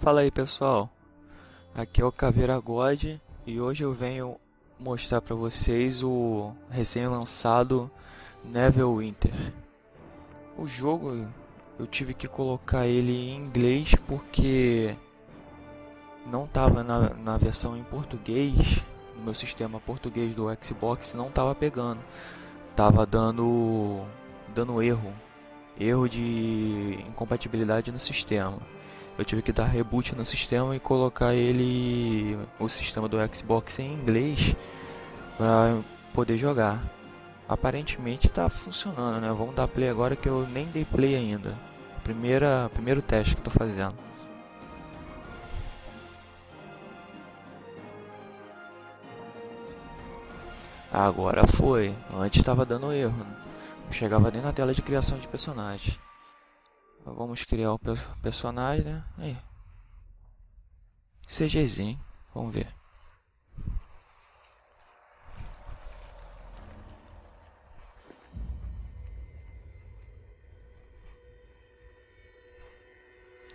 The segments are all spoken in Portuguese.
Fala aí pessoal, aqui é o Caveira God e hoje eu venho mostrar para vocês o recém-lançado Neverwinter. O jogo eu tive que colocar ele em inglês porque não estava na, na versão em português, no meu sistema português do Xbox não estava pegando, tava dando dando erro, erro de incompatibilidade no sistema eu tive que dar reboot no sistema e colocar ele o sistema do Xbox em inglês para poder jogar. Aparentemente está funcionando, né? Vamos dar play agora que eu nem dei play ainda. Primeira, primeiro teste que estou fazendo. Agora foi. Antes estava dando erro. Não chegava nem na tela de criação de personagem. Vamos criar o personagem, né? Aí. CGzinho. Vamos ver.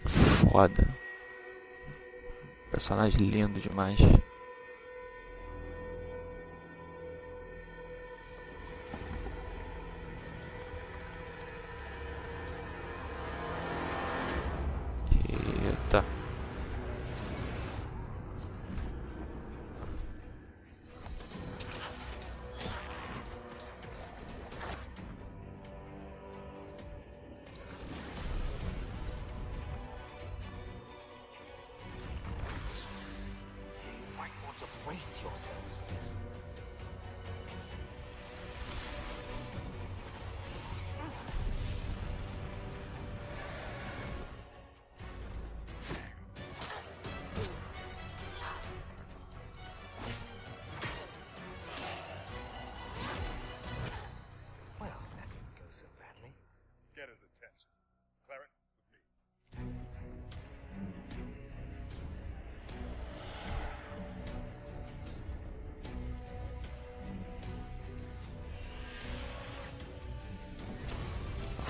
Foda. Personagem lindo demais. Brace yourselves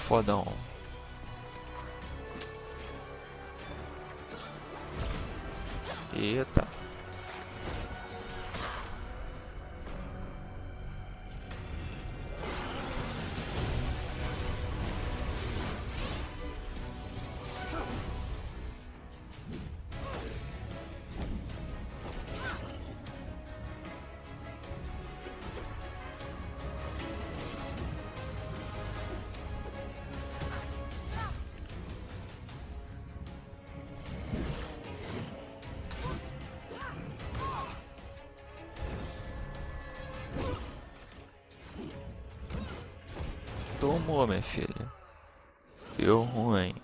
Fodão. Eita. Deu ruim.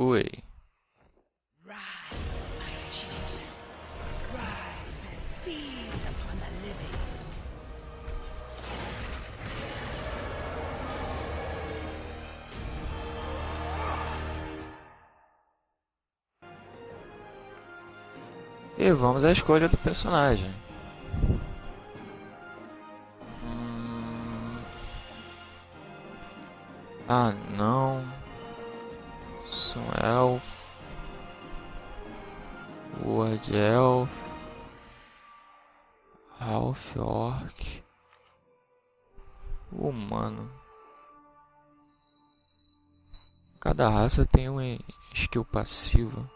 Living. E vamos à escolha do personagem. Hum... Ah, não. Raça tem uma skill passiva.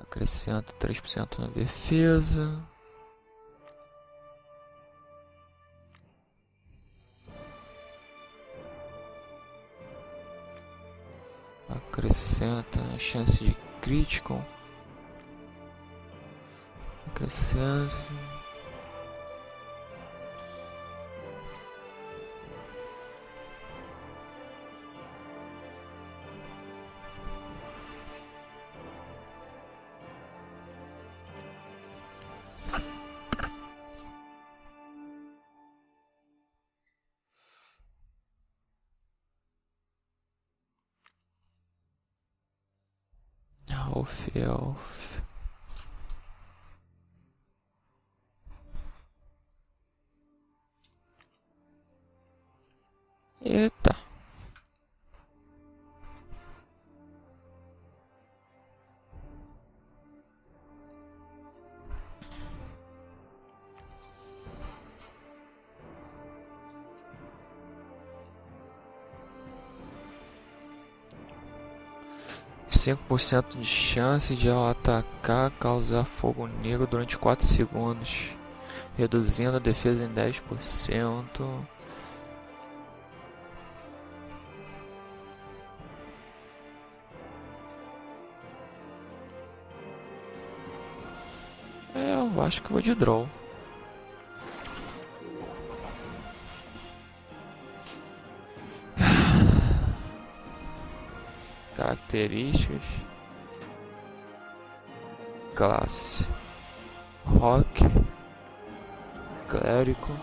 Acrescenta 3% na defesa. Acrescenta a chance de critical. Acrescenta. feel cento de chance de ao atacar causar fogo negro durante 4 segundos, reduzindo a defesa em 10%. É, eu acho que vou de draw. Características. Classe. Rock. Clérigo.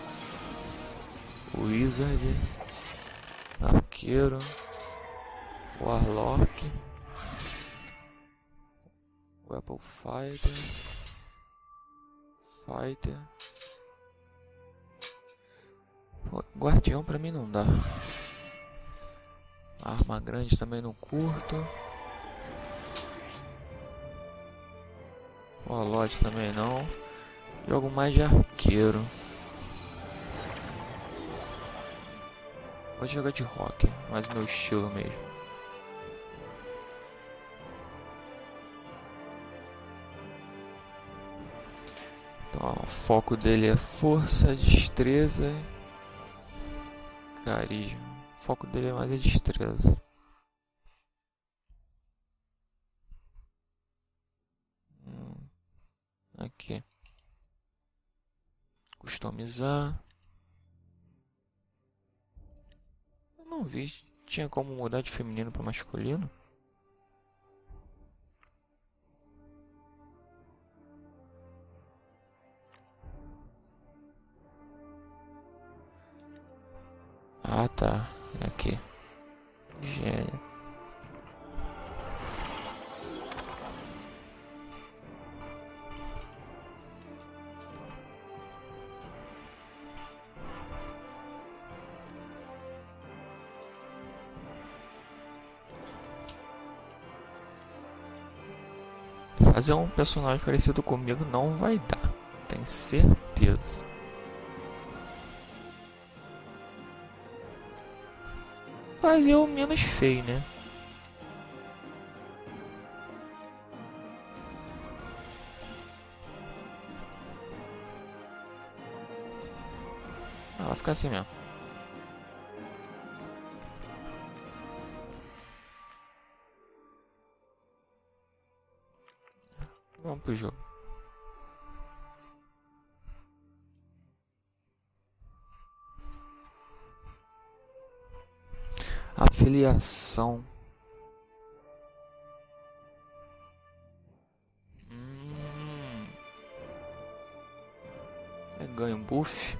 Wizard. Arqueiro. Warlock. Weapon Fighter. Fighter. Guardião pra mim não dá. Arma grande também não curto. Warlord também não. Jogo mais de arqueiro. Pode jogar de rock, mais meu estilo mesmo. Então, ó, o foco dele é força, destreza, carisma. Foco dele é mais a destreza. Hum, Aqui. Customizar. Eu não vi. Tinha como mudar de feminino para masculino? Ah tá, aqui. Gênio. Fazer um personagem parecido comigo não vai dar, tenho certeza. Fazer o menos feio, né? Ah, vai ficar assim mesmo. Vamos pro jogo. Afiliação. Hum. É ganho buff.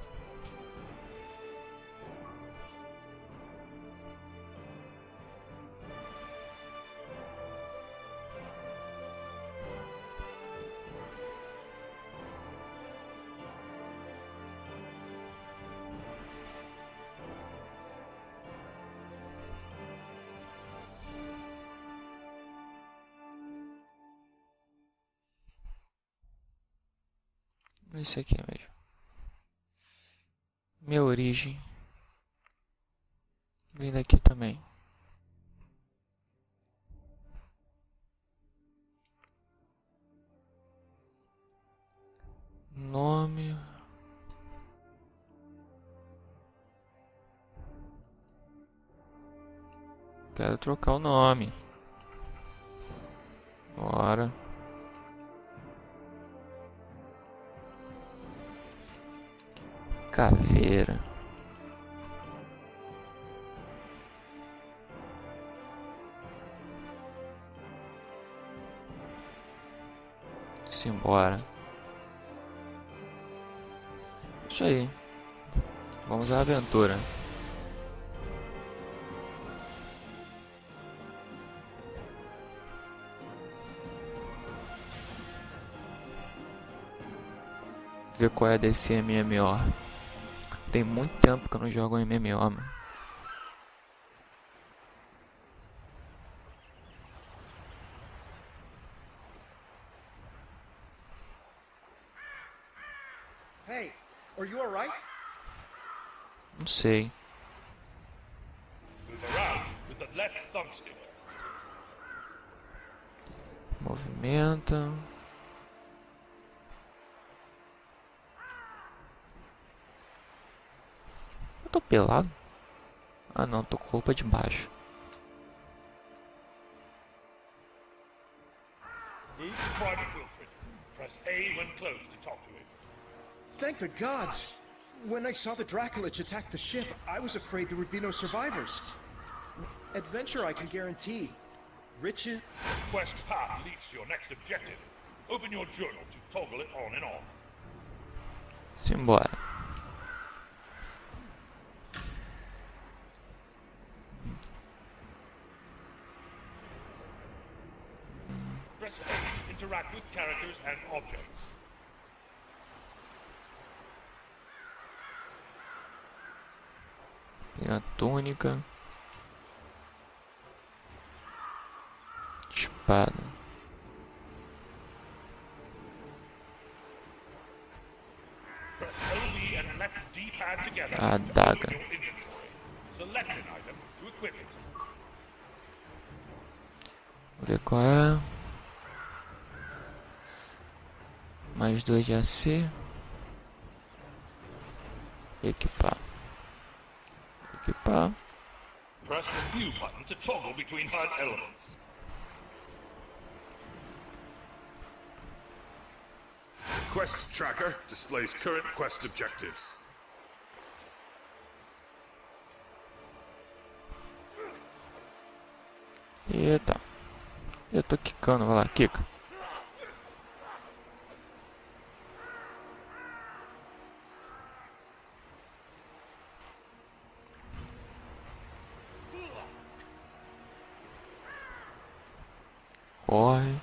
Isso aqui mesmo. Minha origem. Vindo aqui também. Nome. Quero trocar o nome. Caveira. Simbora. Isso aí. Vamos à aventura. Ver qual é desse MMO. Tem muito tempo que eu não jogo um MMO, mano. Hey, are you alright? Não sei. Movimenta. Tô pelado? Ah não, tô com roupa de baixo. Press A when close to talk to him. Thank the gods! When I saw the Draculich attack the ship, I was afraid there would be no survivors. Adventure I can guarantee. Riches. Quest path leads to your next objective. Open your journal to toggle it on and off. Simbora. Press A to interact with characters and objects. Tem a túnica. Espada. Press LB and left D-pad together to daga. Select an item to equip it. Ver qual é. Mais dois de AC. Equipar. Equipar. Press the view button to toggle between HUD elements. The quest tracker displays current quest objectives. Eita. Eu tô quicando, vai lá, quica. Corre.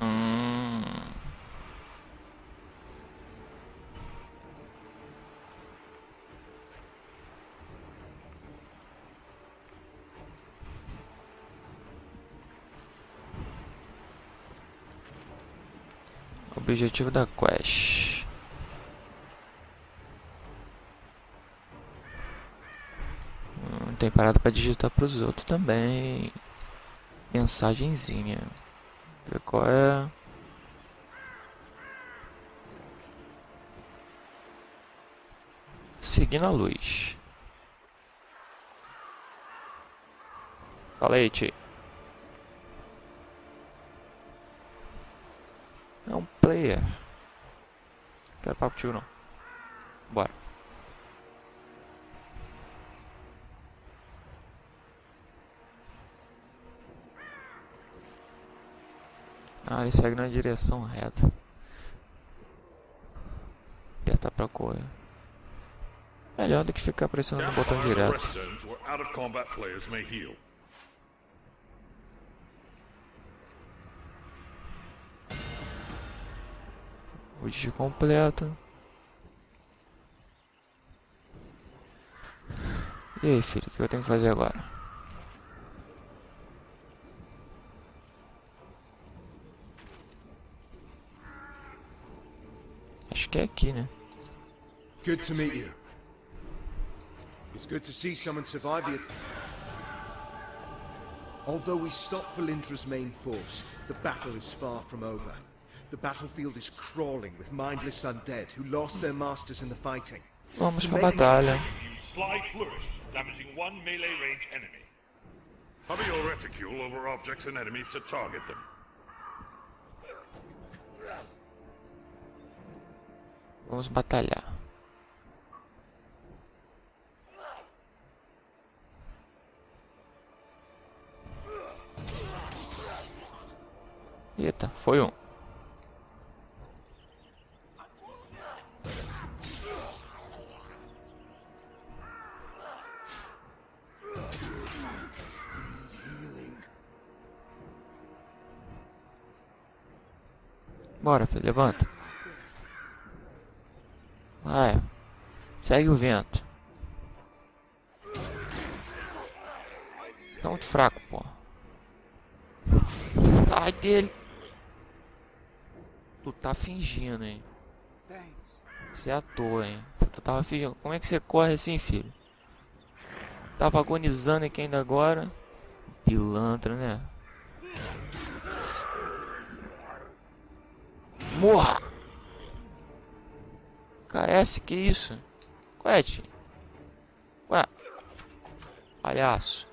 Hum. Objetivo da quest. Hum, tem parada pra digitar pros outros também. Mensagenzinha. Ver qual é. Seguindo a luz. Fala aí, tio. Um player. Quero papo contigo não. Bora. Ah, ele segue na direção reta. Apertar pra correr. Melhor do que ficar pressionando o botão direto. Ult completo. E aí, filho, o que eu tenho que fazer agora? Acho que é aqui, né? Good to meet you. It's good to see someone survive the attack. Although we stopped Valindra's main force, the battle is far from over. The battlefield is crawling with mindless undead who lost their masters in the fighting. Vamos pra batalha. Use Sly Flourish, damaging one melee range enemy. Hover your reticule over objects and enemies to target them. Vamos batalhar. Eita, foi um. Bora, filho, levanta. Vai. Segue o vento. Tá muito fraco, pô. Sai dele. Tu tá fingindo, hein? Você é à toa, hein? Tu tava fingindo. Como é que você corre assim, filho? Tava agonizando aqui ainda agora. Pilantra, né? Morra! KS, que isso? Tio? Ué? Palhaço.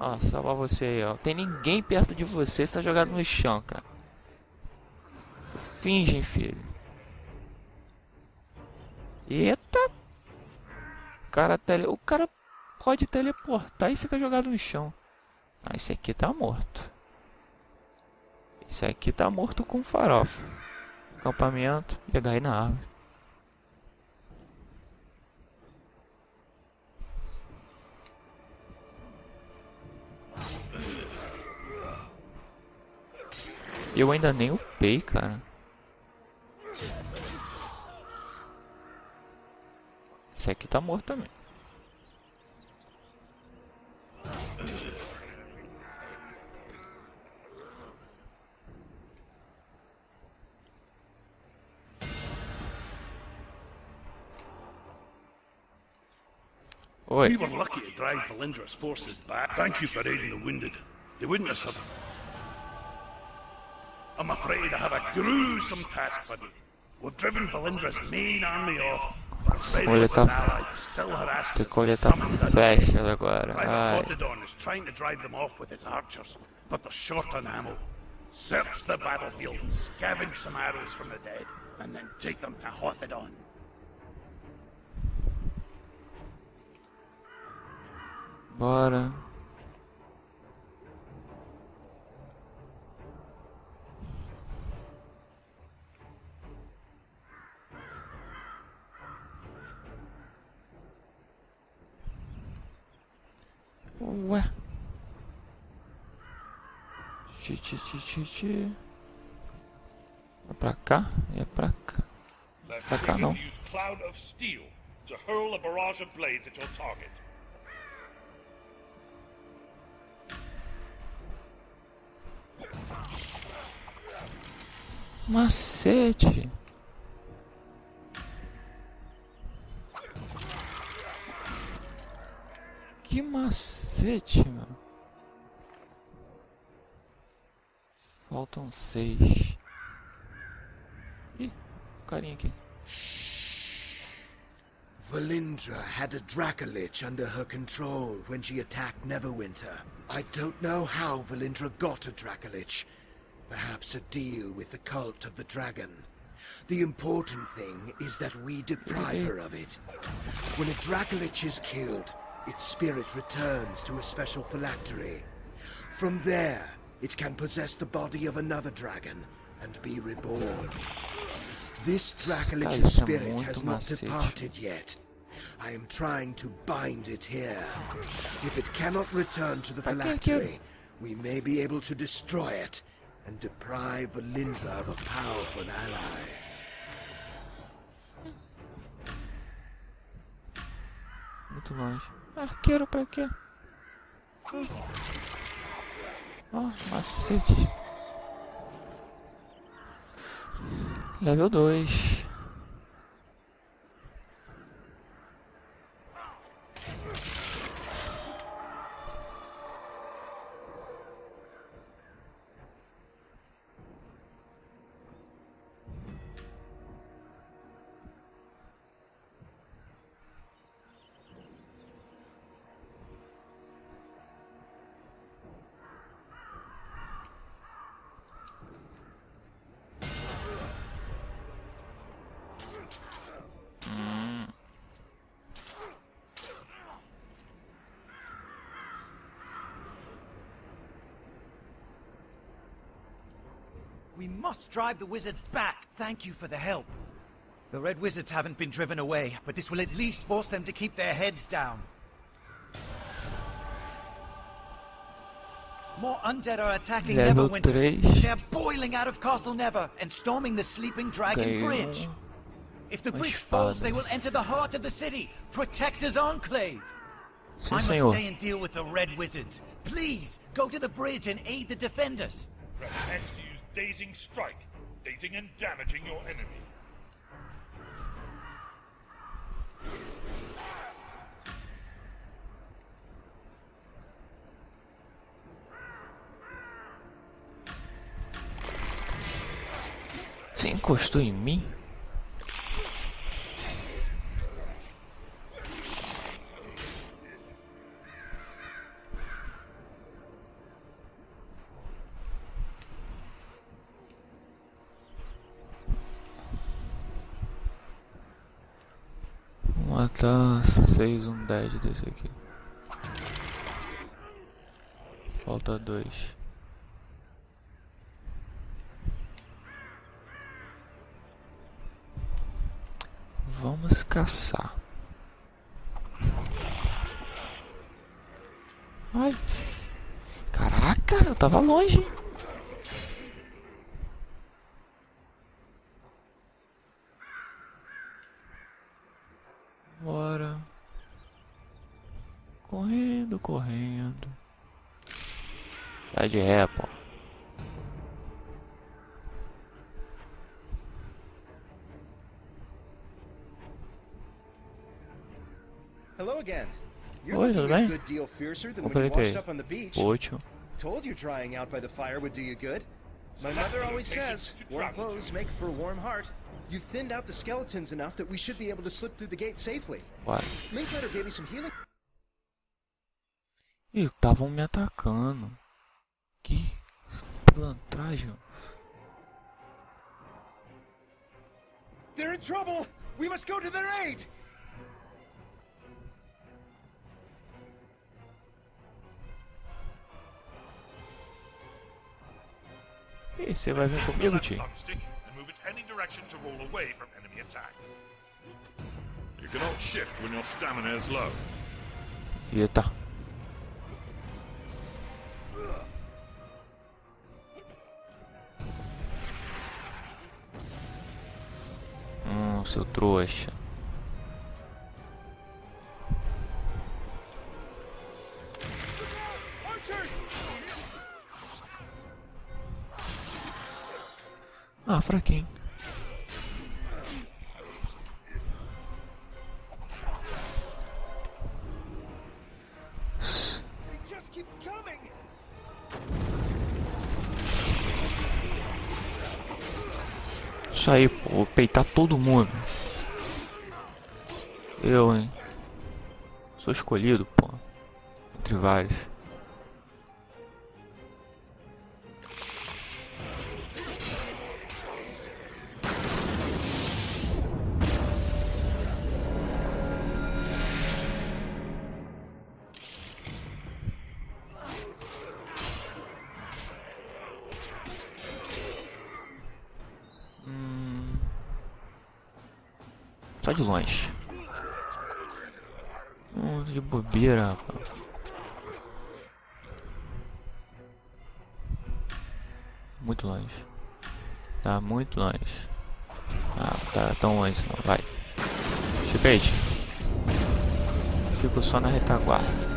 Ó, salvar você aí, ó. Tem ninguém perto de você, você tá jogado no chão, cara. Fingem, filho. Eita! O cara, tele... o cara pode teleportar e fica jogado no chão. Ah, esse aqui tá morto. Esse aqui tá morto com farofa. Acampamento e agarrei na árvore. Eu ainda nem upei, cara. Esse aqui tá morto também. Oi. We were lucky to drive Valindra's forces back. Thank you for aiding the wounded. They wouldn't have survived. I'm afraid I have a gruesome task for you. We've driven Valindra's main army off. But Fredos Coletar- and allies still harass Tem us que with coletar summoned undead. flechas agora. Private Ai. Hothodon is trying to drive them off with his archers, but they're short on ammo. Search the battlefield, scavenge some arrows from the dead, and then take them to Hothodon. Bora. Ué. Ti, ti, ti, ti, ti. É pra cá? É pra cá. Pra cá não. Cloud of Steel to hurl a barrage of blades at your target. Macete. Que macete, mano. Faltam seis. Ih, carinha aqui. Valindra had a Dracolich under her control when she attacked Neverwinter. I don't know how Valindra got a Dracolich. Perhaps a deal with the cult of the dragon. The important thing is that we deprive her of it. When a Dracolich is killed, its spirit returns to a special phylactery. From there, it can possess the body of another dragon and be reborn. This Dracolich Cara, isso é spirit has not departed yet. I am trying to bind it here. If it cannot return to the Pra que aquilo? phylactery, we may be able to destroy it and deprive Valindra of a powerful ally. Muito longe. Arqueiro pra quê? Ó, macete. Level 2. Must drive the wizards back. Thank you for the help. The red wizards haven't been driven away, but this will at least force them to keep their heads down. More undead are attacking Level Neverwinter. 3. They're boiling out of Castle Never and storming the Sleeping Dragon Ganhou Bridge. If the bridge falls, they will enter the heart of the city. Protector's Enclave. Sim, I must senhor. stay and deal with the red wizards. Please, go to the bridge and aid the defenders. Press X to use Dazing Strike, dazing and damaging your enemy. Você encostou em mim? Matar seis um dead desse aqui. Falta dois. Vamos caçar. Ai. Caraca, eu tava longe. Bora. Correndo. Sai de ré, pô. Hello again. You're Oi, tudo bem? good deal fiercer than Como when you falei washed que up on the beach. Útil. Told you trying out by the fire would do you good. My mother always says, warm clothes make for a warm heart. You've thinned out the skeletons enough that we should be able to slip through the gate safely. Bora. Linkletter gave me some healing. Ih, estavam me atacando. Que pilantragem. They're in trouble! We must go to their aid! Ih, você vai vir comigo, tio? thumbstick and move it any direction to roll away from enemy attacks. You can hold shift when your stamina is low. Eita. Seu trouxa. Ah, fraquinho. Peitar todo mundo. Eu, hein. Sou escolhido, pô. Entre vários. Muito longe. Ah, tá tão longe não. Vai. Chipete. Fico só na retaguarda.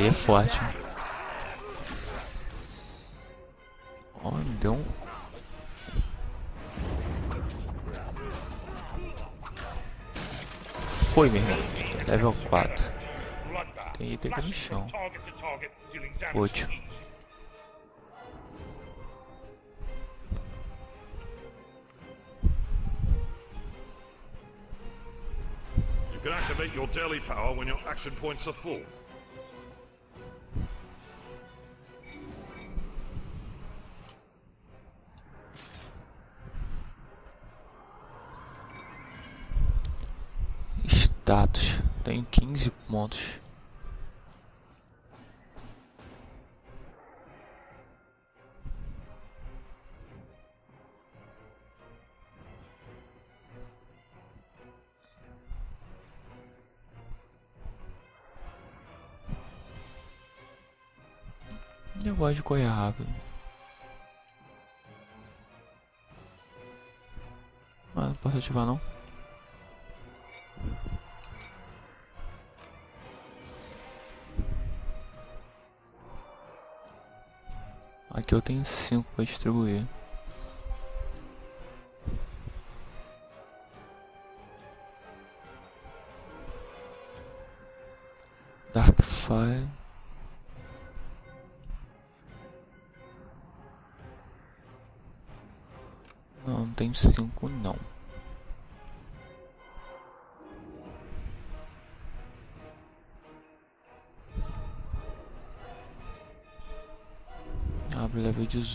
Aí é forte. Ó, oh, deu um... Foi, meu irmão. Level 4. Tem item no chão. Útil. You can activate your daily power when your action points are full. Status. Tenho 15 pontos. Eu gosto de correr rápido. Ah, não posso ativar não? Aqui eu tenho 5 para distribuir.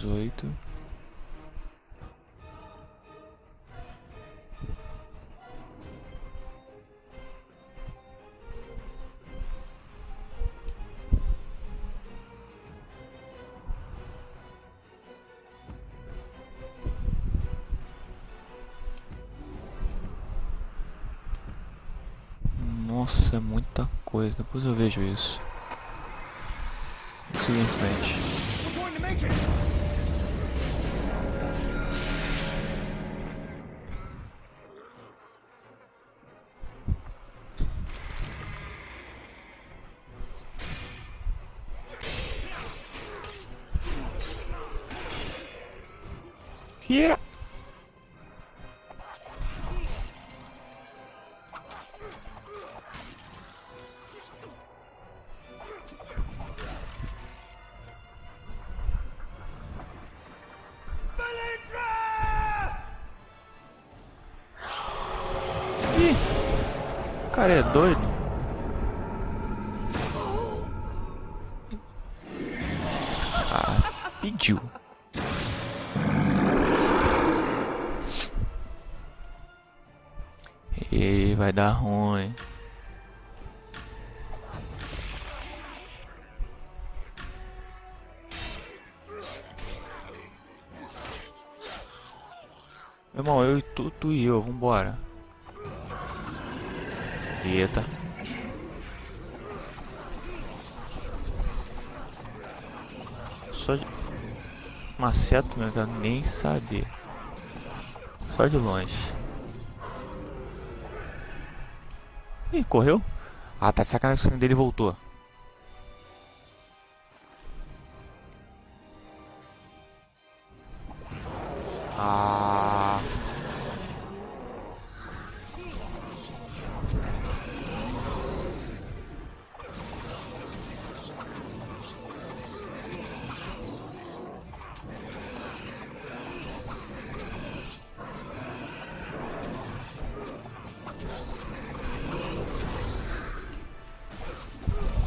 18. Nossa, é muita coisa. Depois eu vejo isso. Vamos seguir em frente. Meu, quero nem saber. Só de longe. Ih, correu? Ah, tá de sacanagem que o dele voltou.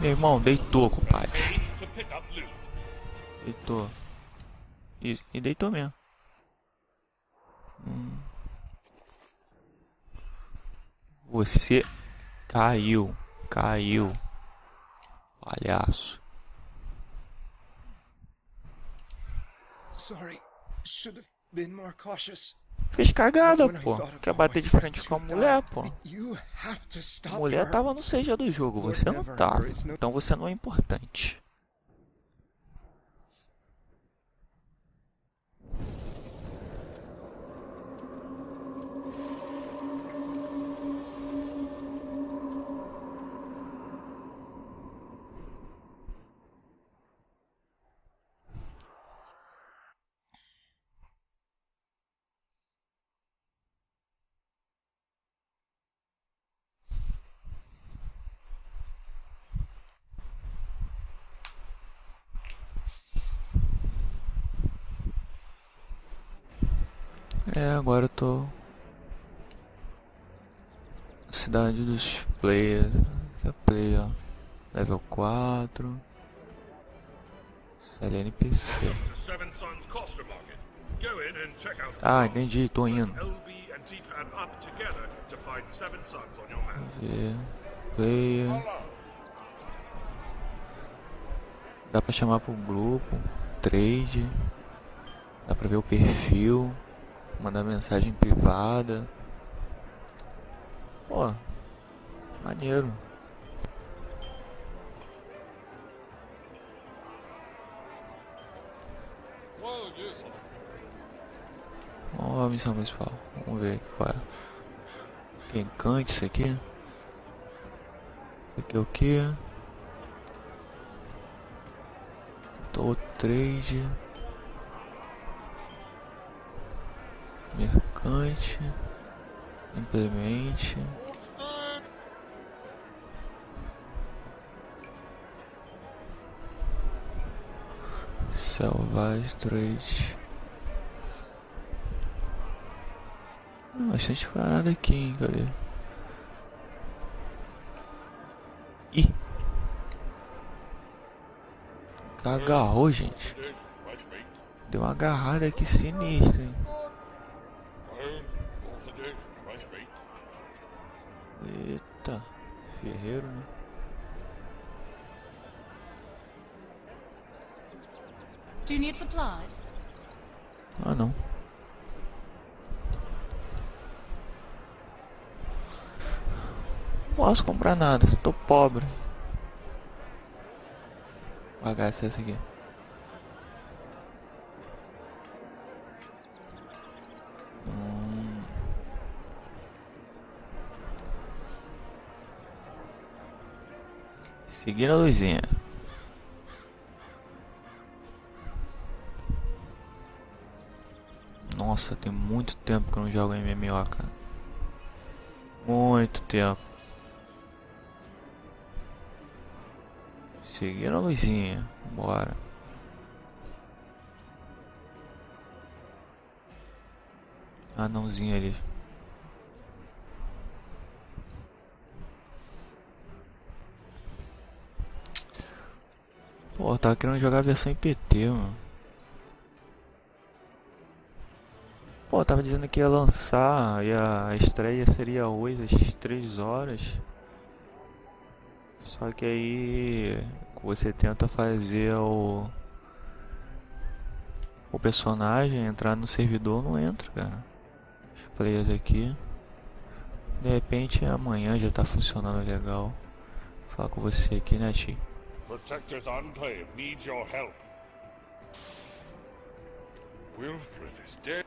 Meu irmão, deitou, compadre. Deitou. E, e deitou mesmo. Hum. Você caiu. Caiu. Palhaço. Sorry. Should have been more cautious. Fez cagada, pô. Quer bater de frente com a who mulher, pô. A mulher her. tava no seja do jogo, você não tava. no- Então você não é importante. É, agora eu tô. Cidade dos players. Aqui é play, ó. Level 4. LNPC. Ah, entendi, tô indo. Ver. Player. Dá pra chamar pro grupo. Trade. Dá pra ver o perfil. Mandar mensagem privada. Pô. Maneiro. Ó, a missão principal. Vamos ver qual é. Quem cante isso aqui? Isso aqui é o que? Tô trade. Mercante. Implemente. Selvagem trade. Ah, Bastante parada aqui, hein, cadê? Ih! Agarrou, gente. Deu uma agarrada aqui sinistra, hein? Ferreiro, né? Do you need supplies? Ah, não. Não posso comprar nada, tô pobre. Vou pagar essa aqui. Seguindo a luzinha. Nossa, tem muito tempo que eu não jogo MMO, cara. Muito tempo. Seguindo a luzinha. Bora. Anãozinho ali. Pô, eu tava querendo jogar a versão em PT, mano. Pô, tava dizendo que ia lançar e a estreia seria hoje às 3 horas. Só que aí você tenta fazer o o personagem entrar no servidor não entra, cara. Os players aqui. De repente amanhã já tá funcionando legal. Vou falar com você aqui, né, Chi? Protectors Enclave needs your help. Wilfred is dead.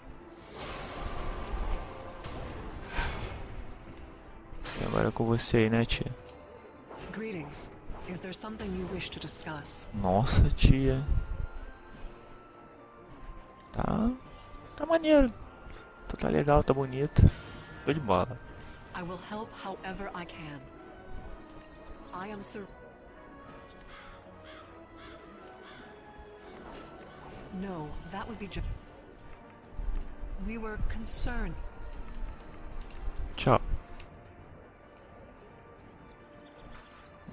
Agora é com você aí, né, tia? Greetings. Is there something you wish to discuss? Nossa, tia. Tá. Tá maneiro. Tá, tá legal, tá bonito. Tô de bola. I will help however I can. I am Sir. No, that would be just. We were concerned. Tchau.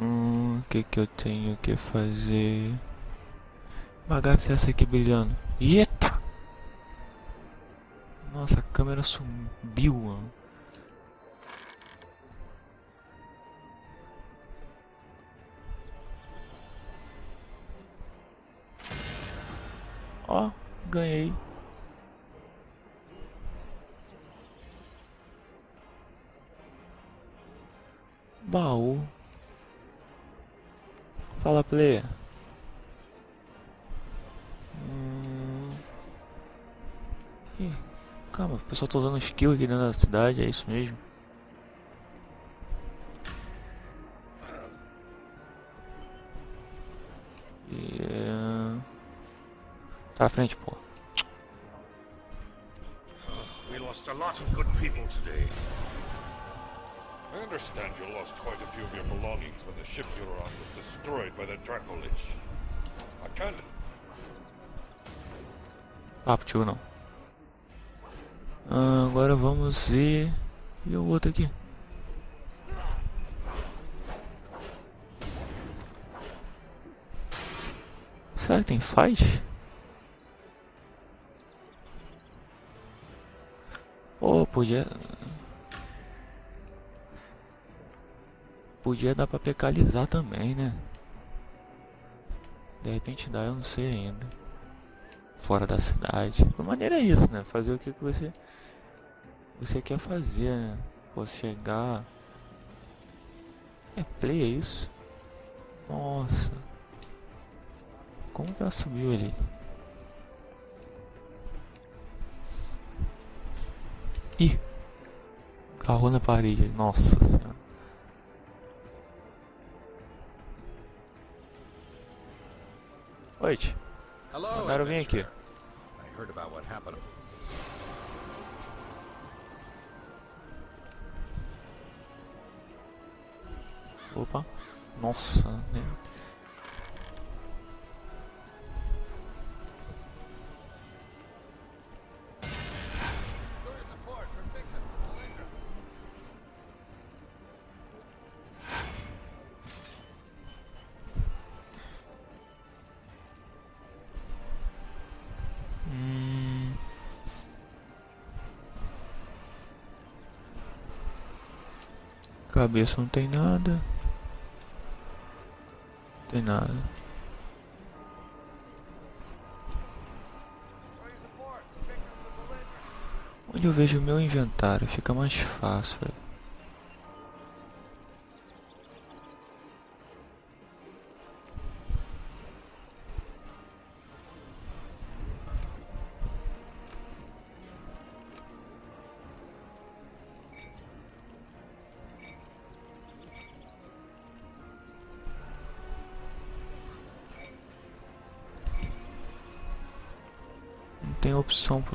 Hum, que que eu tenho que fazer? Bagaça é essa aqui brilhando. Eita! Nossa, a câmera subiu, mano. Ó, ganhei. Baú. Fala, player. Hum... Ih, calma, o pessoal tá usando skill aqui dentro da cidade, é isso mesmo. Tá à frente, pô. We lost a lot of good people today. I understand you lost quite a few of your belongings when the ship you were on was destroyed by the Dracolich. I can't... Papo tio não. Ah, agora vamos ver... E o outro aqui? Será que tem fight? Podia... Podia dar pra pecalizar também, né? De repente dá, eu não sei ainda. Fora da cidade. De maneira é isso, né? Fazer o que, que você... Você quer fazer, né? Posso chegar... É play, é isso? Nossa. Como que ela subiu ali? Ih! Carro na parede, nossa senhora. Oi, tio. Hello, Mandaram vir aqui. I heard about what happened. Opa. Nossa, né? Cabeça não tem nada. Tem nada. Onde eu vejo o meu inventário fica mais fácil.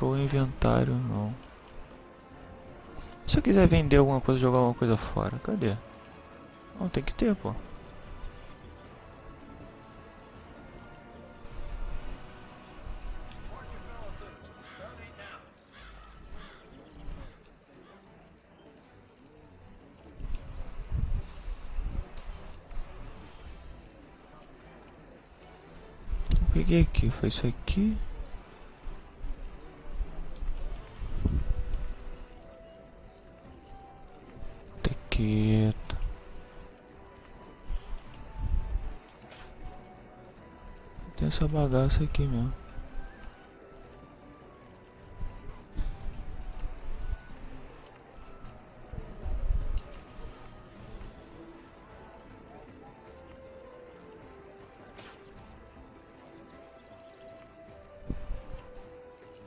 Pro inventário não. Se eu quiser vender alguma coisa, jogar alguma coisa fora, cadê? Não, tem que ter, pô. Peguei aqui, foi isso aqui. Tem essa bagaça aqui mesmo.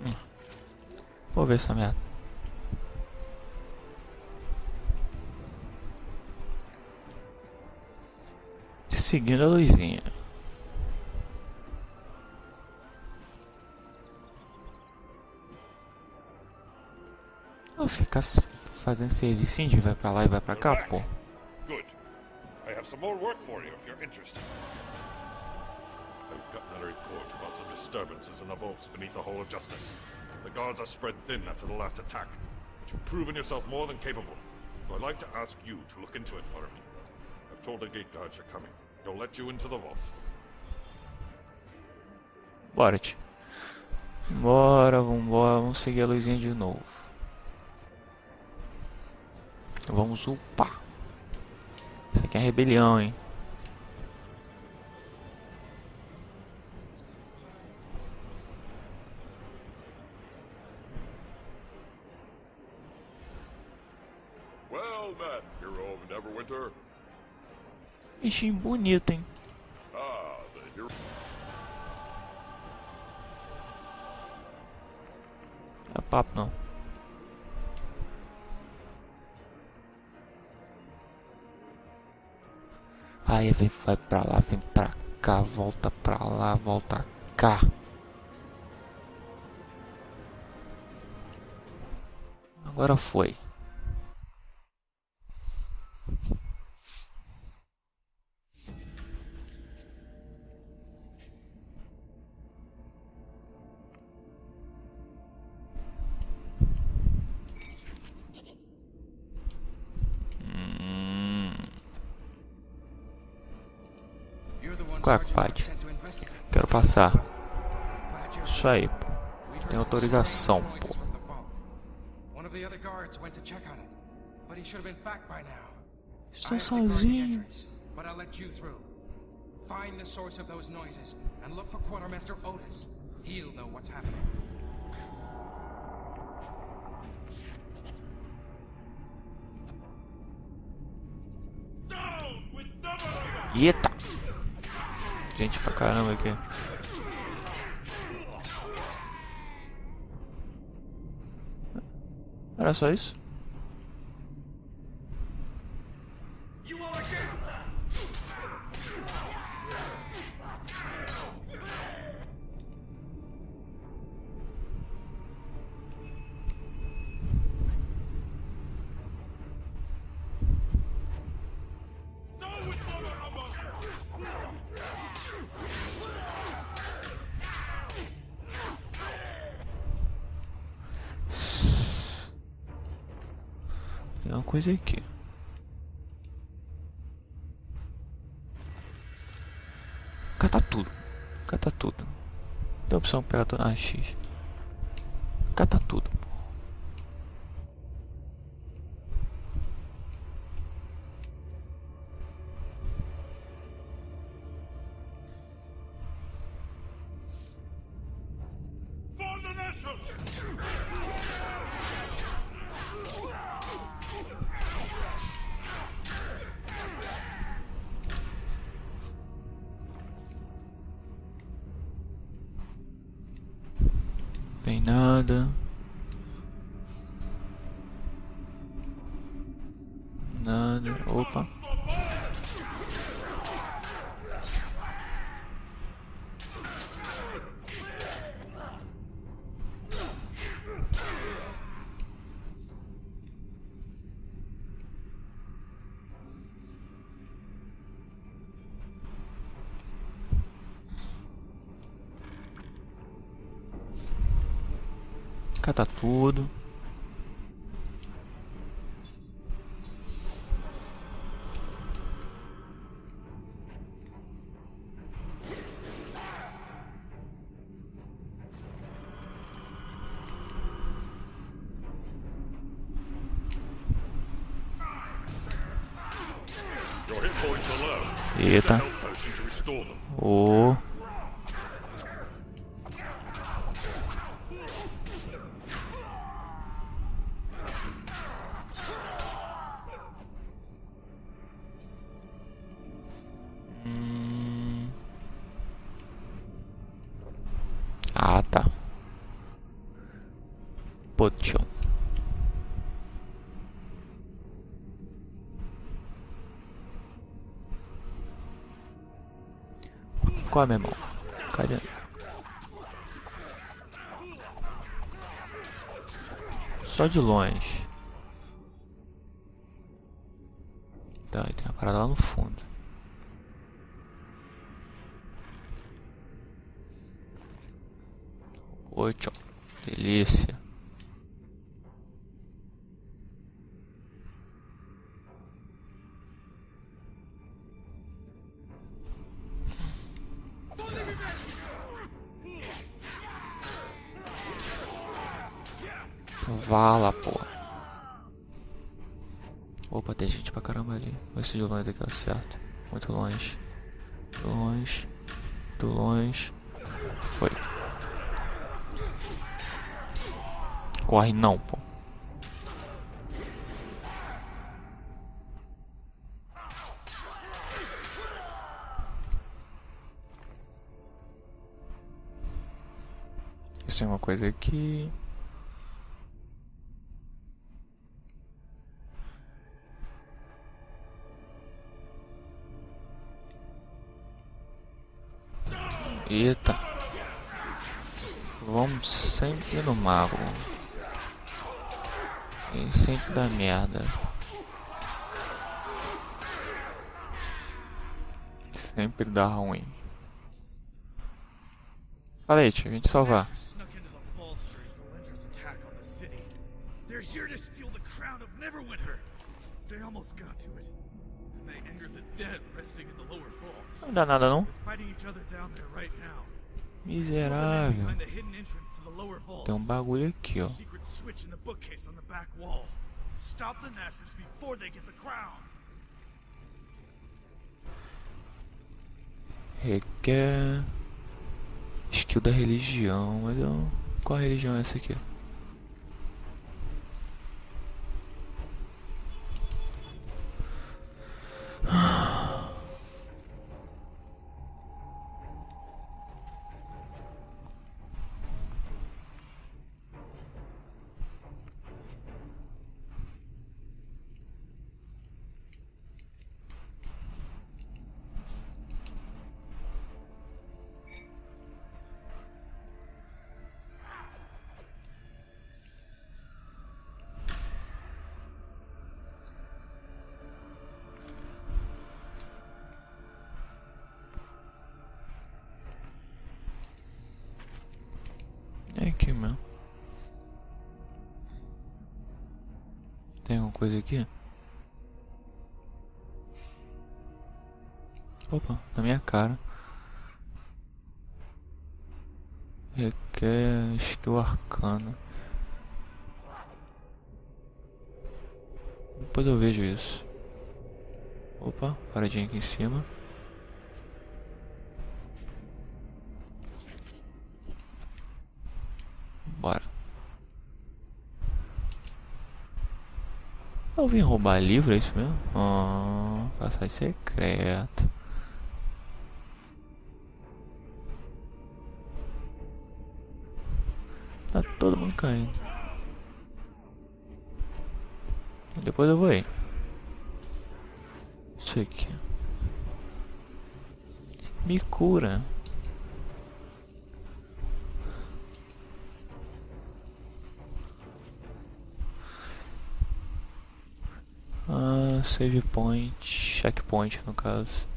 Hum. Vou ver essa merda. Seguindo a luzinha. Ficar fazendo servicinho de vai pra lá e vai pra cá, pô. Good. I have some more work for you if you're interested. I've gotten a report about some disturbances in the vaults beneath the Hall of Justice. The guards are spread thin after the last attack, but you've proven yourself more than capable. So I'd like to ask you to look into it for me. I've told the gate guards you're coming. He'll let you into the vault. Bora, tio. Bora, vambora, vamos seguir a luzinha de novo. Vamos upar. Isso aqui é rebelião, hein? Well met, hero of Neverwinter. Bichinho bonito, hein? Ah, the hero. Não é papo não. Vem, vai pra lá, vem pra cá, volta pra lá, volta cá. Agora foi. É? Quero passar. Isso aí, pô. Tem autorização, pô. Estou sozinho. entrance, But I'll let you through. Find the source of those noises and look for Quartermaster Otis. He'll know what's happening. Eita! Gente pra caramba aqui. Era só isso? X. Cata tudo. Tem nada. Nada. Cata tudo. Qual é, meu irmão? Cadê? Só de longe. Tá, tem uma parada lá no fundo. Oito. Delícia. Vala, pô. Opa, tem gente pra caramba ali. Vou ver se de longe aqui é certo. Muito longe. Muito longe. Muito longe. Foi. Corre não, pô. Isso é uma coisa que Eita. Vamos sempre no mago. E sempre dá merda. Sempre dá ruim. Falei, a gente salvar. Crown Neverwinter. They almost got to it. Não dá nada não. Miserável. Tem um bagulho aqui, ó. Requer skill da religião, mas eu... qual religião é essa aqui? Aqui? Opa, na minha cara. Requer skill arcano. Depois eu vejo isso. Opa, paradinha aqui em cima. Eu vim roubar livro, é isso mesmo? Oh, passagem secreta. Tá todo mundo caindo. Depois eu vou aí. Isso aqui. Me cura. Save point, checkpoint no caso.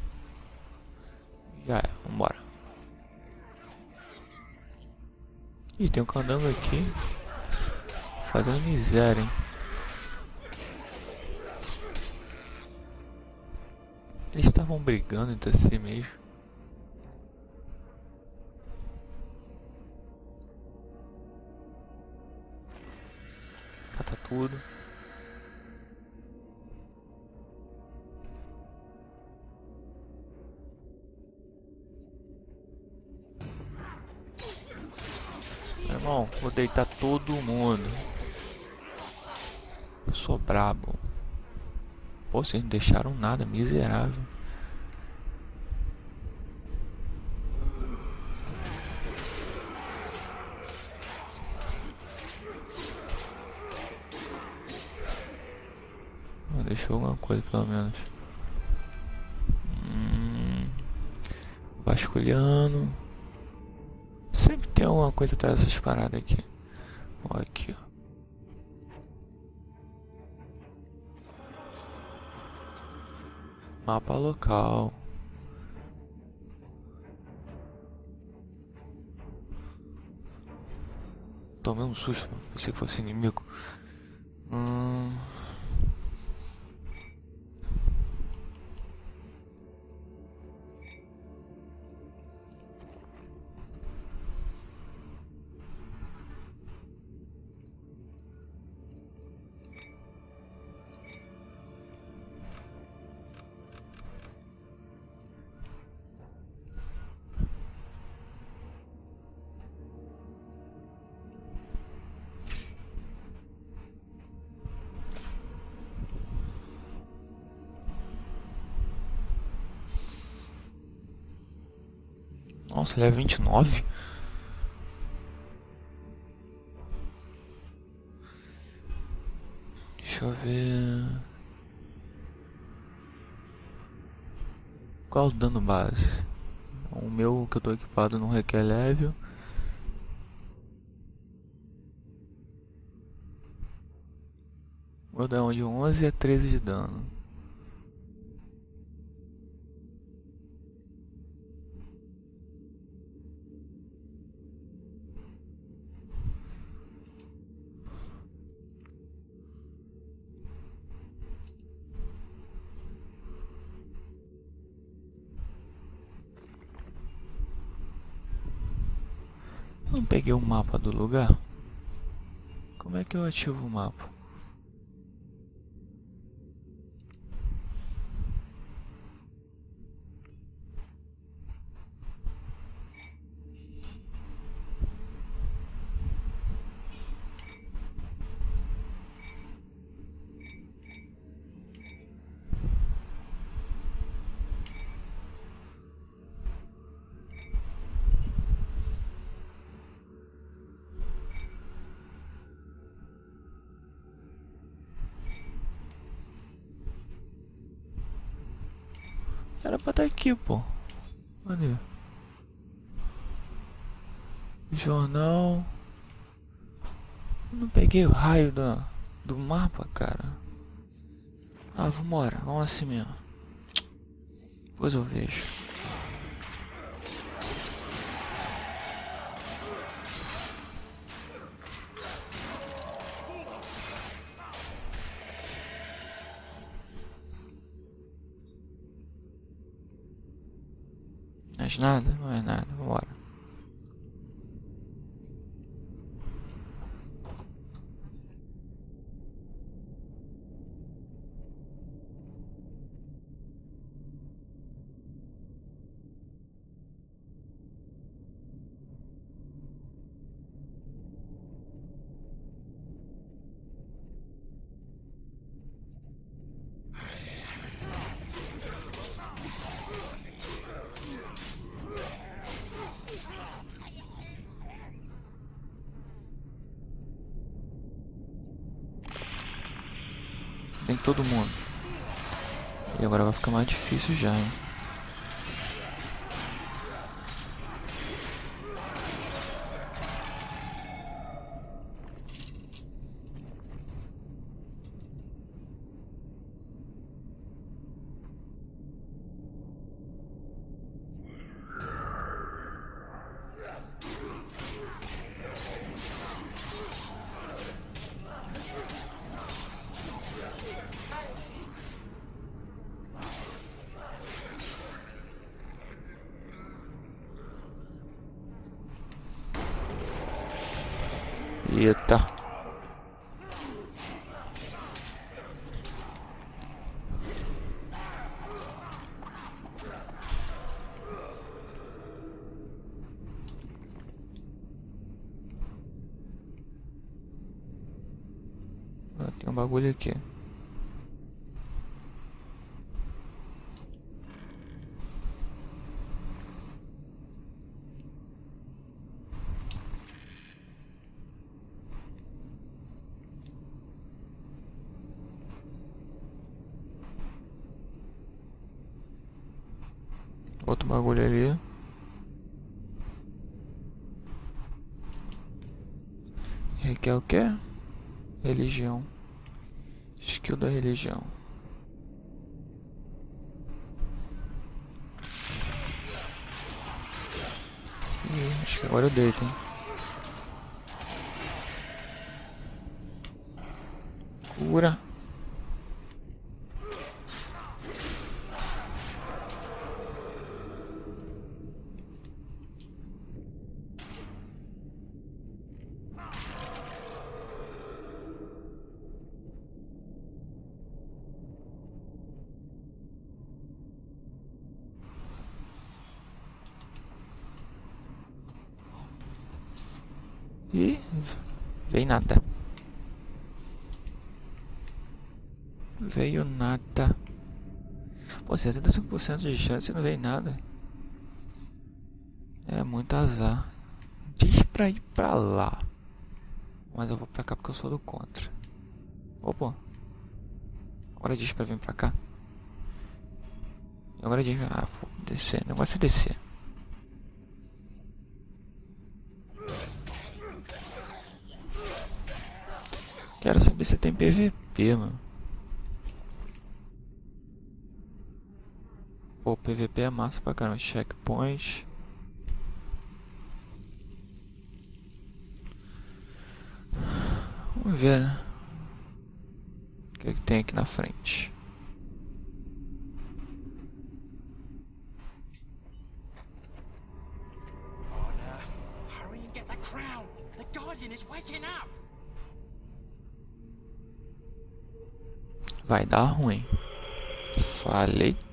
Já é, vambora. Ih, tem um candango aqui. Fazendo miséria, hein. Eles estavam brigando entre si mesmo. Cata tudo. Irmão, vou deitar todo mundo. Eu sou brabo. Pô, vocês não deixaram nada, miserável. Deixou alguma coisa pelo menos. Hum, vasculhando. Sempre tem alguma coisa atrás dessas paradas aqui. Ó, aqui, ó. Mapa local. Tomei um susto, pensei que fosse inimigo. Hum... Nossa, ele é 29? Deixa eu ver. Qual o dano base? O meu que eu tô equipado não requer level. Vou dar um de 11 a 13 de dano. Mapa do lugar. Como é que eu ativo o mapa? Era pra estar tá aqui, pô. Cadê? Jornal. não peguei o raio do, do mapa, cara. Ah, vambora. Vamos assim mesmo. Depois eu vejo. Nada? Não é nada, vambora. Tem todo mundo. E agora vai difícil já, hein? Eita. Ah, tem um bagulho aqui. Outro bagulho ali. Requer o que? Religião. Skill da religião. Ih, acho que agora eu deito, hein? Cura. E veio nada. Veio nada. Pô, 75% de chance não veio nada. É muito azar. Diz pra ir pra lá. Mas eu vou pra cá porque eu sou do contra. Opa. Agora diz pra vir pra cá. Agora diz. Ah, vou descer. O negócio é descer. Quero saber se tem PVP, mano. Pô, PVP é massa pra caramba. Checkpoint. Vamos ver, né? O que, é que tem aqui na frente? Vai dar ruim. Falei.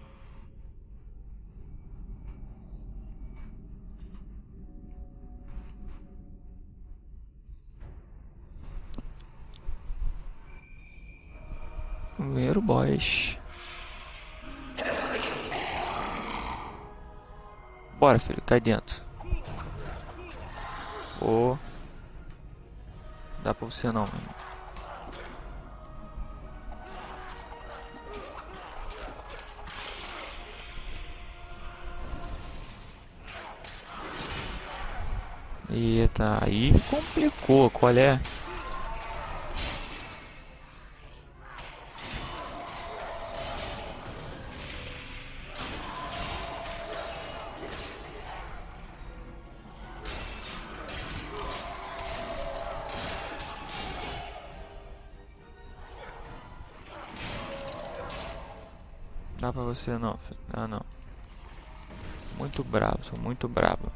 Primeiro boss. Bora, filho, cai dentro. Ô. Oh. Dá pra você não, mano. Eita, aí complicou, qual é? Você não, filho. Ah, não. Muito bravo, sou muito bravo.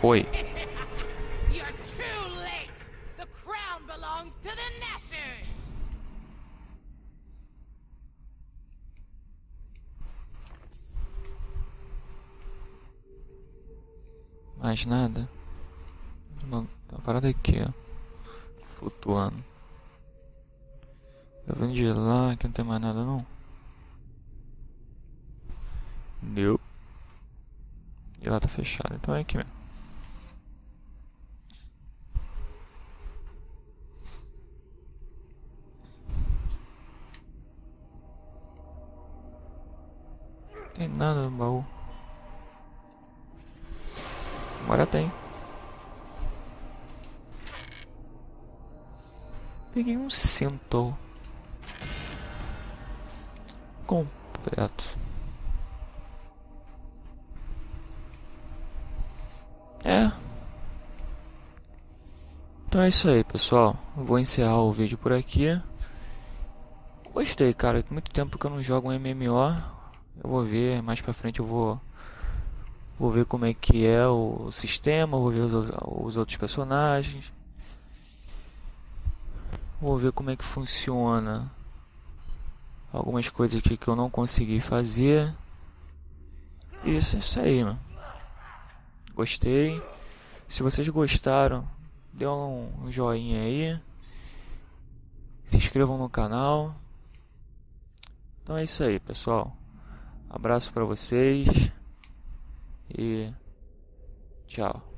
Foi. You're too late. The crown belongs to the Nashers. Mais nada. Uma, uma parada aqui, ó. Flutuando. Eu vim de lá, aqui não tem mais nada não. Deu. E lá tá fechado, então é aqui mesmo. Tem nada no baú. Agora tem. Peguei um cinto completo. É. Então é isso aí, pessoal. Vou encerrar o vídeo por aqui. Gostei, cara. Muito tempo que eu não jogo um MMO. Eu vou ver, mais pra frente eu vou vou ver como é que é o sistema, vou ver os, os outros personagens. Vou ver como é que funciona algumas coisas aqui que eu não consegui fazer. Isso, isso aí, mano. Gostei. Se vocês gostaram, dê um joinha aí. Se inscrevam no canal. Então é isso aí, pessoal. Abraço para vocês e tchau.